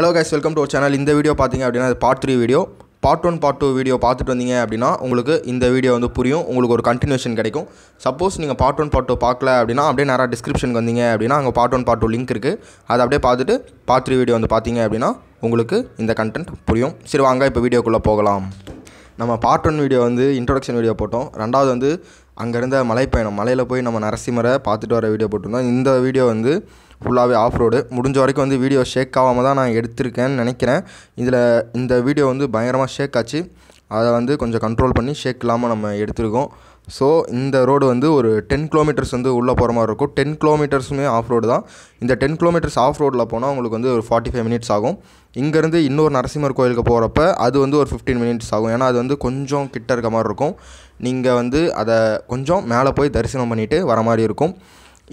Hello guys welcome to channel இந்த video பார்த்தீங்க அப்படின்னா part three video part one part two video பார்த்துட்டு வந்தீங்க அப்படின்னா உங்களுக்கு இந்த வீடியோ வந்து புரியும். உங்களுக்கு ஒரு கண்டினியூஷன் கிடைக்கும். சப்போஸ் நீங்கள் பார்ட் ஒன் பார்ட் டூ பார்க்கல அப்படின்னா அப்படியே நேராக டிஸ்கிரிப்ஷனுக்கு வந்தீங்க அப்படின்னா அங்கே part one part two link இருக்குது அதை அப்படியே பார்த்துட்டு பார்ட் த்ரீ வீடியோ வந்து பார்த்தீங்க அப்படின்னா உங்களுக்கு இந்த கண்டென்ட் புரியும். சரி வாங்க இப்போ வீடியோக்குள்ளே போகலாம். நம்ம பார்ட் ஒன் வீடியோ வந்து இன்ட்ரொடக்ஷன் வீடியோ போட்டோம். ரெண்டாவது வந்து அங்கே இருந்த மலைப்பயணம். மலையில் போய் நம்ம நரசிம்மரை பார்த்துட்டு வர வீடியோ போட்டிருந்தோம். இந்த வீடியோ வந்து ஃபுல்லாகவே ஆஃப் ரோடு முடிஞ்ச வரைக்கும் வந்து வீடியோ ஷேக் ஆகாமல் தான் நான் எடுத்திருக்கேன்னு நினைக்கிறேன். இதில் இந்த வீடியோ வந்து பயங்கரமாக ஷேக் ஆச்சு. அதை வந்து கொஞ்சம் கண்ட்ரோல் பண்ணி ஷேக் இல்லாமல் நம்ம எடுத்திருக்கோம். ஸோ இந்த ரோடு வந்து ஒரு டென் கிலோமீட்டர்ஸ் வந்து உள்ளே போகிற மாதிரி இருக்கும். டென் கிலோமீட்டர்ஸுமே ஆஃப் ரோடு தான். இந்த டென் கிலோமீட்டர்ஸ் ஆஃப் ரோடில் போனால் உங்களுக்கு வந்து ஒரு ஃபார்ட்டி ஃபைவ் மினிட்ஸ் ஆகும். இங்கேருந்து இன்னொரு நரசிம்மர் கோயிலுக்கு போகிறப்ப அது வந்து ஒரு ஃபிஃப்டீன் மினிட்ஸ் ஆகும். ஏன்னா அது வந்து கொஞ்சம் கிட்ட இருக்க மாதிரி இருக்கும். நீங்கள் வந்து அதை கொஞ்சம் மேலே போய் தரிசனம் பண்ணிவிட்டு வர மாதிரி இருக்கும்.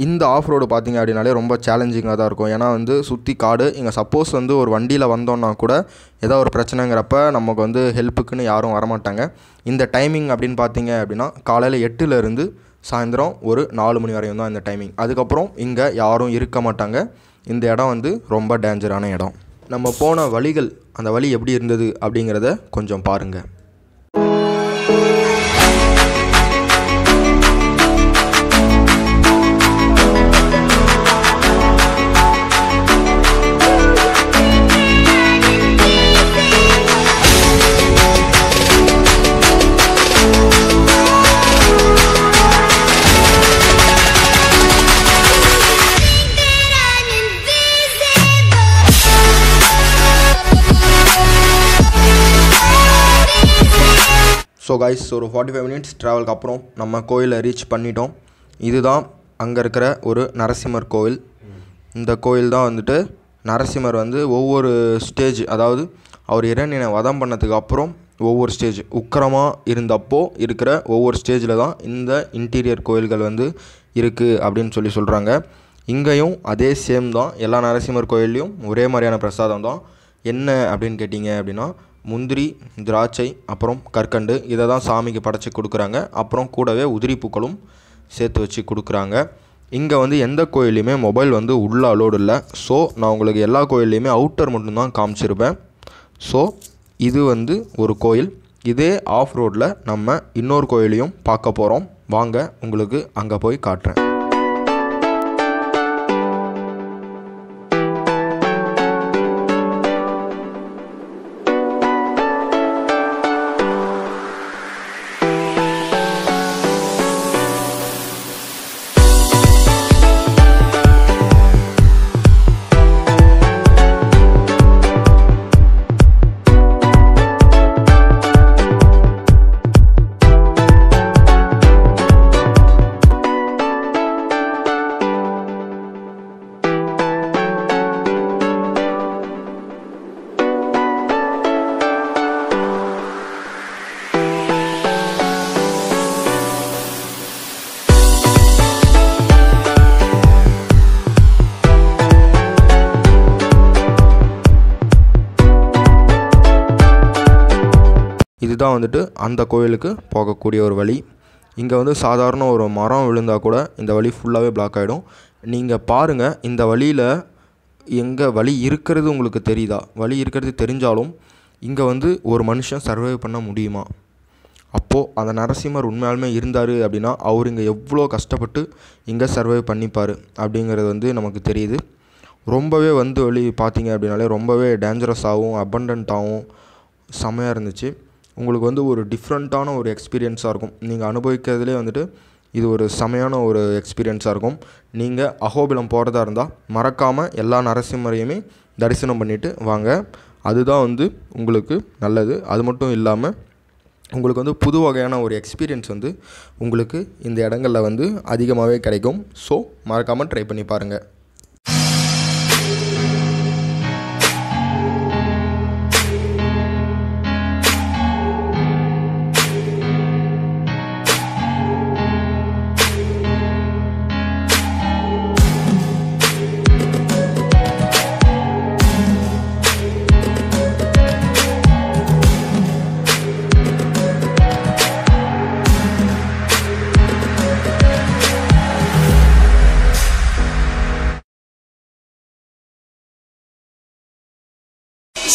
இந்த ஆஃப் ரோடு பார்த்தீங்க அப்படின்னாலே ரொம்ப சேலஞ்சிங்காக தான் இருக்கும். ஏன்னா வந்து சுற்றி காடு இங்கே சப்போஸ் வந்து ஒரு வண்டியில் வந்தோன்னா கூட ஏதோ ஒரு பிரச்சனைங்கிறப்ப நமக்கு வந்து ஹெல்ப்புக்குன்னு யாரும் வரமாட்டாங்க. இந்த டைமிங் அப்படின்னு பார்த்தீங்க அப்படின்னா காலையில் எட்டுலேருந்து சாயந்தரம் ஒரு நாலு மணி வரையும் தான் இந்த டைமிங் அதுக்கப்புறம் இங்கே யாரும் இருக்க மாட்டாங்க. இந்த இடம் வந்து ரொம்ப டேஞ்சரான இடம். நம்ம போன வழிகள் அந்த வழி எப்படி இருந்தது அப்படிங்கிறத கொஞ்சம் பாருங்கள் ஸோ கைஸ் ஒரு ஃபார்ட்டி ஃபைவ் மினிட்ஸ் ட்ராவலுக்கு அப்புறம் நம்ம கோயிலை ரீச் பண்ணிட்டோம். இதுதான் அங்கே இருக்கிற ஒரு நரசிம்மர் கோவில் இந்த கோயில் தான் வந்துட்டு நரசிம்மர் வந்து ஒவ்வொரு ஸ்டேஜ் அதாவது அவர் இறைநினை வதம் பண்ணதுக்கு அப்புறம் ஒவ்வொரு ஸ்டேஜ் உக்கிரமாக இருந்தப்போ இருக்கிற ஒவ்வொரு ஸ்டேஜில் தான் இந்த இன்டீரியர் கோயில்கள் வந்து இருக்குது அப்படின்னு சொல்லி சொல்கிறாங்க இங்கேயும் அதே சேம் தான் எல்லா நரசிம்மர் கோயில்லையும் ஒரே மாதிரியான பிரசாதம் தான். என்ன அப்படின்னு கேட்டிங்க அப்படின்னா முந்திரி திராட்சை அப்புறம் கற்கண்டு இதை தான் சாமிக்கு படைச்சி கொடுக்குறாங்க. அப்புறம் கூடவே உதிரி பூக்களும் சேர்த்து வச்சு கொடுக்குறாங்க. இங்கே வந்து எந்த கோயிலையுமே மொபைல் வந்து உள்ள அலோடு இல்லை. ஸோ நான் உங்களுக்கு எல்லா கோயில்லையுமே அவுட்டர் மட்டும்தான் காமிச்சிருப்பேன். ஸோ இது வந்து ஒரு கோயில். இதே ஆஃப் ரோட்டில் நம்ம இன்னொரு கோயிலையும் பார்க்க போகிறோம் வாங்க உங்களுக்கு அங்கே போய் காட்டுறேன். இதுதான் வந்துட்டு அந்த கோயிலுக்கு போகக்கூடிய ஒரு வழி. இங்கே வந்து சாதாரண ஒரு மரம் விழுந்தால் கூட இந்த வழி ஃபுல்லாகவே பிளாக் ஆகிடும் நீங்கள் பாருங்கள் இந்த வழியில் எங்கே வழி இருக்கிறது உங்களுக்கு தெரியுதா? வழி இருக்கிறது தெரிஞ்சாலும் இங்கே வந்து ஒரு மனுஷன் சர்வை பண்ண முடியுமா? அப்போது அந்த நரசிம்மர் உண்மையாலுமே இருந்தார் அப்படின்னா அவர் இங்கே எவ்வளோ கஷ்டப்பட்டு இங்கே சர்வை பண்ணிப்பார் அப்படிங்கிறது வந்து நமக்கு தெரியுது. ரொம்பவே வந்து வழி பார்த்தீங்க அப்படின்னாலே ரொம்பவே டேஞ்சரஸாகவும் அபண்டண்ட்டாகவும் செம்மையாக இருந்துச்சு. உங்களுக்கு வந்து ஒரு டிஃப்ரெண்ட்டான ஒரு எக்ஸ்பீரியன்ஸாக இருக்கும். நீங்கள் அனுபவிக்கிறதுலே வந்துட்டு இது ஒரு செமையான ஒரு எக்ஸ்பீரியன்ஸாக இருக்கும். நீங்கள் அகோபிலம் போகிறதா இருந்தால் மறக்காமல் எல்லா நரசிம்மரையுமே தரிசனம் பண்ணிவிட்டு வாங்க. அதுதான் வந்து உங்களுக்கு நல்லது. அது மட்டும் இல்லாமல் உங்களுக்கு வந்து புது வகையான ஒரு எக்ஸ்பீரியன்ஸ் வந்து உங்களுக்கு இந்த இடங்களில் வந்து அதிகமாகவே கிடைக்கும். ஸோ மறக்காமல் ட்ரை பண்ணி பாருங்கள்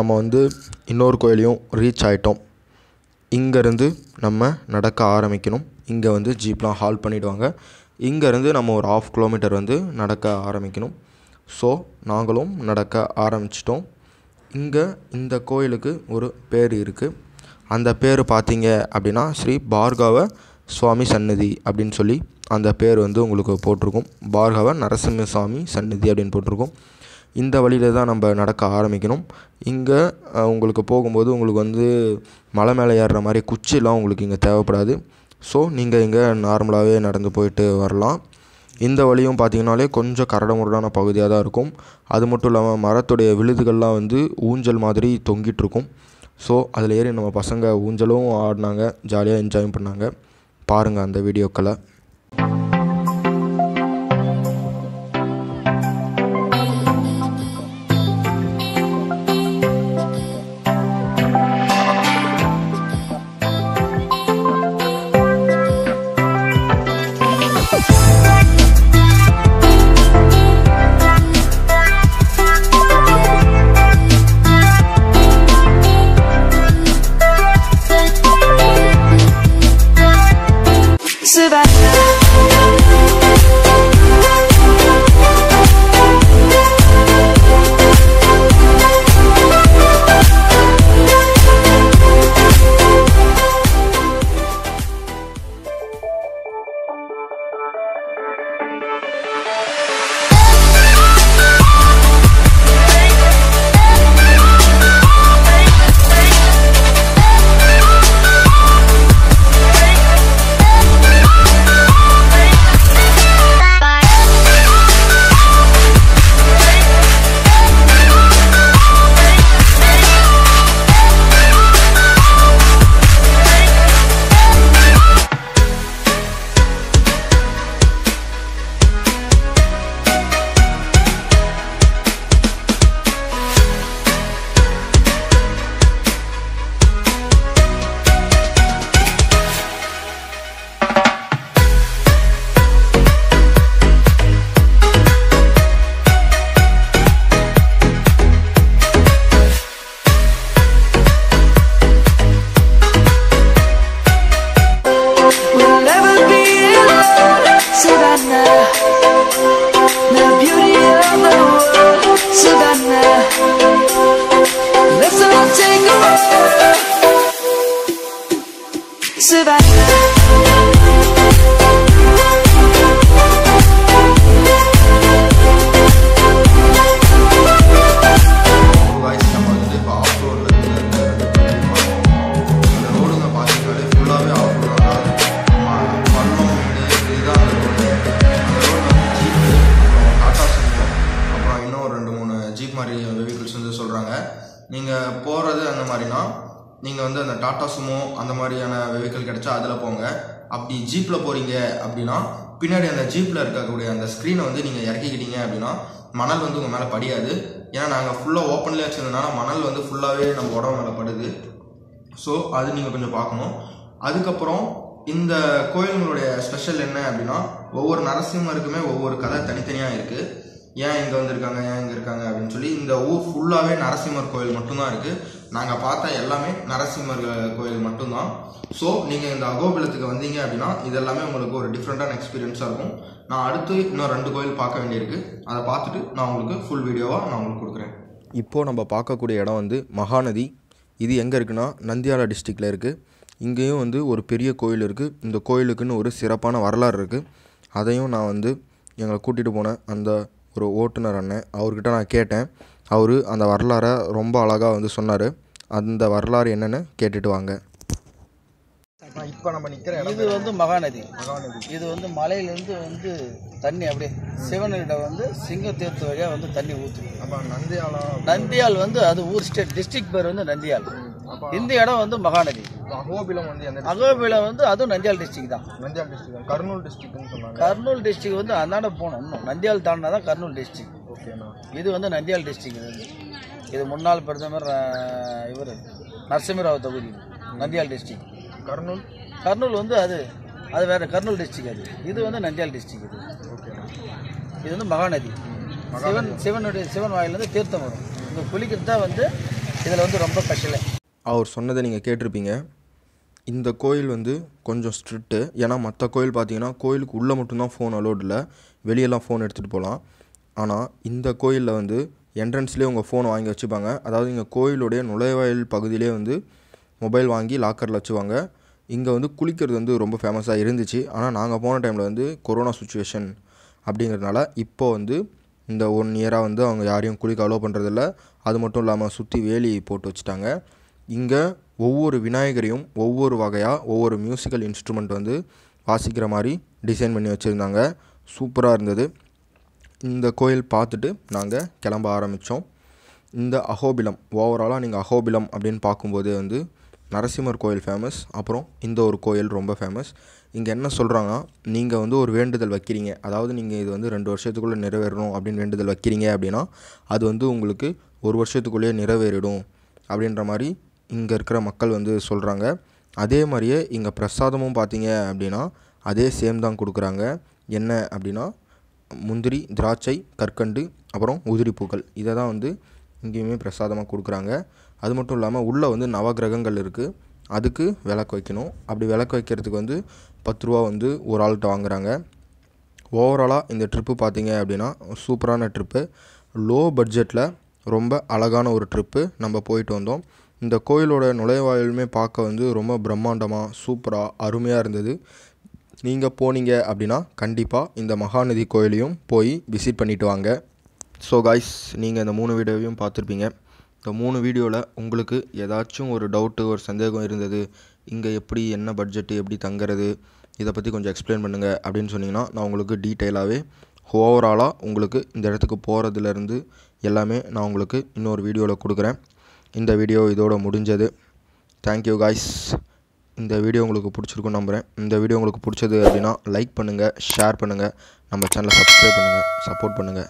நம்ம வந்து இன்னொரு கோயிலையும் ரீச் ஆகிட்டோம் இங்கேருந்து நம்ம நடக்க ஆரம்பிக்கணும். இங்கே வந்து ஜீப்லாம் ஹால் பண்ணிவிடுவாங்க இங்கேருந்து நம்ம ஒரு ஆஃப் கிலோமீட்டர் வந்து நடக்க ஆரம்பிக்கணும். ஸோ நாங்களும் நடக்க ஆரம்பிச்சிட்டோம். இங்கே இந்த கோயிலுக்கு ஒரு பேர் இருக்குது அந்த பேர் பார்த்தீங்க அப்படின்னா ஸ்ரீ பார்கவ சுவாமி சன்னதி அப்படின்னு சொல்லி அந்த பேர் வந்து உங்களுக்கு போட்டிருக்கும். பார்கவ நரசிம்ம சுவாமி சன்னதி அப்படின்னு போட்டிருக்கும். இந்த வழியில் தான் நம்ம நடக்க ஆரம்பிக்கணும். இங்கே உங்களுக்கு போகும்போது உங்களுக்கு வந்து மலை மேலே ஏறுற மாதிரி குச்சிலாம் உங்களுக்கு இங்கே தேவைப்படாது. ஸோ நீங்கள் இங்கே நார்மலாகவே நடந்து போயிட்டு வரலாம். இந்த வழியும் பார்த்திங்கனாலே கொஞ்சம் கரடமுரடான பகுதியாக தான் இருக்கும். அது மட்டும் இல்லாமல் மரத்துடைய விழுதுகள்லாம் வந்து ஊஞ்சல் மாதிரி தொங்கிட்டுருக்கும் ஸோ அதில் ஏறி நம்ம பசங்க ஊஞ்சலும் ஆடினாங்க ஜாலியாக என்ஜாய் பண்ணாங்க. பாருங்கள் அந்த வீடியோக்களை. ஜீப் மாதிரி வெஹிக்கிள்ஸ் வந்து சொல்கிறாங்க நீங்கள் போகிறது அந்த மாதிரினா நீங்கள் வந்து அந்த டாட்டா சுமோ அந்த மாதிரியான வெஹிக்கிள் கிடைச்சா அதில் போங்க. அப்படி ஜீப்பில் போகிறீங்க அப்படின்னா பின்னாடி அந்த ஜீப்பில் இருக்கக்கூடிய அந்த ஸ்க்ரீனை வந்து நீங்கள் இறக்கிக்கிட்டீங்க அப்படின்னா மணல் வந்து உங்கள் மேலே படியாது. ஏன்னா நாங்கள் ஃபுல்லாக ஓப்பன்லேயே வச்சுருந்தனால மணல் வந்து ஃபுல்லாகவே நம்ம உடம்பு மேலே படுது. ஸோ அது நீங்கள் கொஞ்சம் பார்க்கணும். அதுக்கப்புறம் இந்த கோயில்களுடைய ஸ்பெஷல் என்ன அப்படின்னா ஒவ்வொரு நரசிம்மருக்குமே ஒவ்வொரு கதை தனித்தனியாக இருக்குது ஏன் இங்கே வந்திருக்காங்க ஏன் இங்கே இருக்காங்க அப்படின்னு சொல்லி இந்த ஊர் ஃபுல்லாகவே நரசிம்மர் கோயில் மட்டும்தான் இருக்குது நாங்கள் பார்த்த எல்லாமே நரசிம்மர் கோயில் மட்டும்தான். ஸோ நீங்கள் இந்த அகோபிலத்துக்கு வந்தீங்க அப்படின்னா இது எல்லாமே உங்களுக்கு ஒரு டிஃப்ரெண்ட்டான எக்ஸ்பீரியன்ஸாக இருக்கும். நான் அடுத்து இன்னும் ரெண்டு கோயில் பார்க்க வேண்டியிருக்கு. அதை பார்த்துட்டு நான் உங்களுக்கு ஃபுல் வீடியோவாக நான் உங்களுக்கு கொடுக்குறேன். இப்போது நம்ம பார்க்கக்கூடிய இடம் வந்து மகாநதி. இது எங்கே இருக்குன்னா நந்தியாலா டிஸ்ட்ரிக்டில் இருக்குது இங்கேயும் வந்து ஒரு பெரிய கோயில் இருக்குது இந்த கோயிலுக்குன்னு ஒரு சிறப்பான வரலாறு இருக்குது அதையும் நான் வந்து எங்களை கூட்டிகிட்டு போனேன் அந்த ஒரு ஓட்டுநர் அண்ணன் அவர்கிட்ட நான் கேட்டேன். அவர் அந்த வரலாறை ரொம்ப அழகாக வந்து சொன்னார். அந்த வரலாறு என்னென்னு கேட்டுட்டு வாங்க. இப்போ நம்ம நிற்கிற இது வந்து மகாநதி. மகாநதி. இது வந்து மலையிலேருந்து வந்து தண்ணி அப்படியே சிவனிட வந்து சிங்கத்தீர்த்து வழியாக வந்து தண்ணி ஊற்றுது அப்போ நந்தியாலா நந்தியால் வந்து அது ஊர் ஸ்டேட் டிஸ்ட்ரிக்ட் பேர் வந்து நந்தியால். இந்த இடம் வந்து மகாநதி. அகோபிலம் வந்து எந்த அகோபில வந்து அதுவும் நந்தியால் டிஸ்ட்ரிக்ட் தான். நந்தியால் டிஸ்ட்ரிக்ட் கர்னூல் டிஸ்ட்ரிக்ட்னு சொன்னாங்க. கர்னூல் டிஸ்ட்ரிக்ட் வந்து அந்தாண்ட போகணும் இன்னும் நந்தியால் தாண்டினா தான் கர்னூல் டிஸ்ட்ரிக்ட் இது வந்து நந்தியால் டிஸ்ட்ரிக்ட் இது முன்னாள் பிரதமர் இவர். நரசிம்மராவ் தொகுதி. நந்தியால் டிஸ்ட்ரிக்ட் கர்னூல்? கர்னூல் வந்து அது அது வேற கர்னூல் டிஸ்ட்ரிக்ட் அது. இது வந்து நந்தியால் டிஸ்ட்ரிக்ட் இது. இது வந்து மகாநதி. சிவன் சிவனுடைய சிவன் வாயிலிருந்து தீர்த்தம் வரும். இந்த குளிக்கிறது தான் வந்து இதில் வந்து ரொம்ப ஸ்பெஷலு அவர் சொன்னதை நீங்கள் கேட்டிருப்பீங்க. இந்த கோயில் வந்து கொஞ்சம் ஸ்ட்ரிக்ட்டு ஏன்னா மற்ற கோயில் பார்த்தீங்கன்னா கோயிலுக்கு உள்ளே மட்டும்தான் ஃபோன் அலோட் இல்லை. வெளியெல்லாம் ஃபோன் எடுத்துகிட்டு போகலாம். ஆனால் இந்த கோயிலில் வந்து என்ட்ரன்ஸ்லேயே உங்கள் ஃபோனை வாங்கி வச்சுப்பாங்க. அதாவது இங்கே கோயிலுடைய நுழைவாயில் பகுதியிலே வந்து மொபைல் வாங்கி லாக்கரில் வச்சுவாங்க. இங்கே வந்து குளிக்கிறது வந்து ரொம்ப ஃபேமஸாக இருந்துச்சு. ஆனால் நாங்கள் போன டைமில் வந்து கொரோனா சுச்சுவேஷன் அப்படிங்கிறதுனால இப்போ வந்து இந்த ஒன் இயராக வந்து அவங்க யாரையும் குளிக்க அலோவ் பண்ணுறதில்ல அது மட்டும் இல்லாமல் சுற்றி வேலி போட்டு வச்சுட்டாங்க. இங்கே ஒவ்வொரு விநாயகரையும் ஒவ்வொரு வகையாக ஒவ்வொரு மியூசிக்கல் இன்ஸ்ட்ருமெண்ட் வந்து வாசிக்கிற மாதிரி டிசைன் பண்ணி வச்சுருந்தாங்க. சூப்பராக இருந்தது. இந்த கோயில் பார்த்துட்டு நாங்கள் கிளம்ப ஆரம்பித்தோம் இந்த அகோபிலம் ஓவராலாக நீங்கள் அகோபிலம் அப்படின்னு பார்க்கும்போது வந்து நரசிம்மர் கோயில் ஃபேமஸ் அப்புறம் இந்த ஒரு கோயில் ரொம்ப ஃபேமஸ் இங்கே என்ன சொல்கிறாங்கன்னா நீங்கள் வந்து ஒரு வேண்டுதல் வைக்கிறீங்க. அதாவது நீங்கள் இது வந்து ரெண்டு வருஷத்துக்குள்ளே நிறைவேறணும் அப்படின்னு வேண்டுதல் வைக்கிறீங்க அப்படின்னா அது வந்து உங்களுக்கு ஒரு வருஷத்துக்குள்ளேயே நிறைவேறிடும் அப்படின்ற மாதிரி இங்கே இருக்கிற மக்கள் வந்து சொல்கிறாங்க அதே மாதிரியே இங்கே பிரசாதமும் பார்த்தீங்க அப்படின்னா அதே சேம் தான் கொடுக்குறாங்க. என்ன அப்படின்னா முந்திரி திராட்சை கற்கண்டு அப்புறம் உதிரிப்பூக்கள் இதை தான் வந்து இங்கேயுமே பிரசாதமாக கொடுக்குறாங்க. அது மட்டும் இல்லாமல் உள்ளே வந்து நவகிரகங்கள் இருக்குது அதுக்கு விளக்கு வைக்கணும். அப்படி விளக்கு வைக்கிறதுக்கு வந்து பத்து ரூபா வந்து ஒரு ஆள்கிட்ட வாங்குறாங்க. ஓவராலாக இந்த ட்ரிப்பு பார்த்தீங்க அப்படின்னா சூப்பரான ட்ரிப்பு லோ பட்ஜெட்டில் ரொம்ப அழகான ஒரு ட்ரிப்பு நம்ம போயிட்டு வந்தோம். இந்த கோயிலோட நுழைவாயிலுமே பார்க்க வந்து ரொம்ப பிரம்மாண்டமாக சூப்பராக அருமையாக இருந்தது. நீங்கள் போனீங்க அப்படின்னா கண்டிப்பாக இந்த மகாநதி கோயிலையும் போய் விசிட் பண்ணிட்டு வாங்க. ஸோ காய்ஸ் நீங்கள் இந்த மூணு வீடியோவையும் பார்த்துருப்பீங்க. இந்த மூணு வீடியோவில் உங்களுக்கு ஏதாச்சும் ஒரு டவுட்டு ஒரு சந்தேகம் இருந்தது இங்கே எப்படி என்ன பட்ஜெட்டு எப்படி தங்குறது இதை பற்றி கொஞ்சம் எக்ஸ்பிளைன் பண்ணுங்கள் அப்படின்னு சொன்னிங்கன்னா நான் உங்களுக்கு டீட்டெயிலாகவே ஓவராலாக உங்களுக்கு இந்த இடத்துக்கு போகிறதுலேருந்து எல்லாமே நான் உங்களுக்கு இன்னொரு வீடியோவில் கொடுக்குறேன். இந்த வீடியோ இதோட முடிஞ்சது. தேங்க்யூ காய்ஸ் இந்த வீடியோ உங்களுக்கு பிடிச்சிருக்கும் நம்புகிறேன் இந்த வீடியோ உங்களுக்கு பிடிச்சது அப்படின்னா லைக் பண்ணுங்கள் ஷேர் பண்ணுங்கள் நம்ம சேனலை சப்ஸ்கிரைப் பண்ணுங்கள் சப்போர்ட் பண்ணுங்கள்